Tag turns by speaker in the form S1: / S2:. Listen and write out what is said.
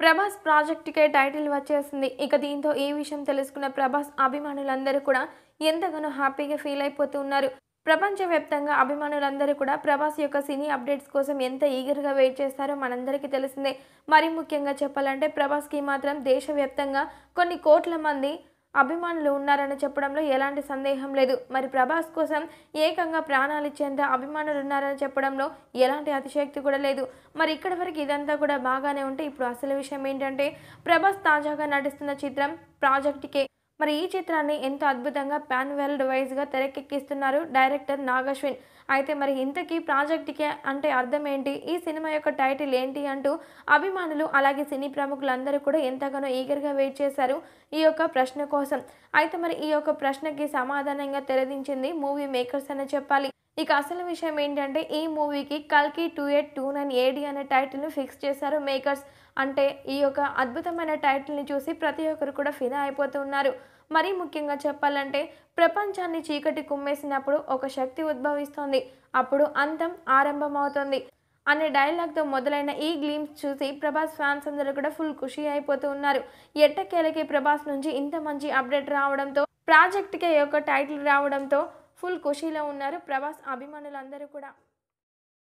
S1: Prabhas ప్రాజెక్టుకే title వచ్చేసింది. ఇక దీంతో ఈ విషయం తెలుసుకున్న ప్రభాస్ అభిమానులందరూ కూడా ఎంతగానో హ్యాపీగా ఫీల్ అయిపోతున్నారు ప్రపంచవ్యాప్తంగా అభిమానులందరూ కూడా ప్రభాస్ యొక్క సినీ అప్డేట్స్ కోసం ఎంత ఈగర్గా వెయిట్ చేస్తారో మనందరికీ తెలిసిందే. మరి ముఖ్యంగా చెప్పాలంటే ప్రభాస్కి మాత్రం దేశవ్యాప్తంగా కొన్ని కోట్ల మంది అభిమానులు ఉన్నారని చెప్పడంలో ఎలాంటి సందేహం లేదు. మరి ప్రభాస్ కోసం ఏకంగా ప్రాణాలు ఇచ్చేంత అభిమానులు ఉన్నారని చెప్పడంలో ఎలాంటి అతిశక్తి కూడా లేదు. మరి ఇక్కడి వరకు ఇదంతా కూడా బాగానే ఉంటే ఇప్పుడు అసలు విషయం ఏంటంటే ప్రభాస్ తాజాగా నటిస్తున్న చిత్రం ప్రాజెక్ట్కే మరి ఈ చిత్రాన్ని ఎంతో అద్భుతంగా పాన్ వరల్డ్ వైజ్గా తెరకెక్కిస్తున్నారు డైరెక్టర్ నాగశ్విన్. అయితే మరి ఇంతకీ ప్రాజెక్ట్కి అంటే అర్థం ఏంటి? ఈ సినిమా యొక్క టైటిల్ ఏంటి అంటూ అభిమానులు అలాగే సినీ ప్రముఖులందరూ కూడా ఎంతగానో ఈగర్గా వెయిట్ చేశారు ఈ యొక్క ప్రశ్న కోసం. అయితే మరి ఈ యొక్క ప్రశ్నకి సమాధానంగా తెరదించింది మూవీ మేకర్స్ అని చెప్పాలి. ఇక అసలు విషయం ఏంటంటే ఈ మూవీకి కల్కి two eight two nine AD అనే టైటిల్ని ఫిక్స్ చేశారు మేకర్స్. అంటే ఈ యొక్క అద్భుతమైన టైటిల్ని చూసి ప్రతి ఒక్కరు కూడా ఫిదా అయిపోతున్నారు. మరీ ముఖ్యంగా చెప్పాలంటే ప్రపంచాన్ని చీకటి కుమ్మేసినప్పుడు ఒక శక్తి ఉద్భవిస్తుంది. అప్పుడు అంతం ఆరంభమవుతుంది. అనే డైలాగ్తో మొదలైన ఈ గ్లీమ్స్ చూసి ప్రభాస్ ఫ్యాన్స్ అందరూ కూడా ఫుల్ ఖుషి అయిపోతూ ఉన్నారు. ఎట్టకేలకి ప్రభాస్ నుంచి ఇంత మంచి అప్డేట్ రావడంతో ప్రాజెక్ట్కే యొక్క టైటిల్ రావడంతో ఫుల్ ఖుషీలో ఉన్నారు. ప్రభాస్ అభిమానులందరూ కూడా.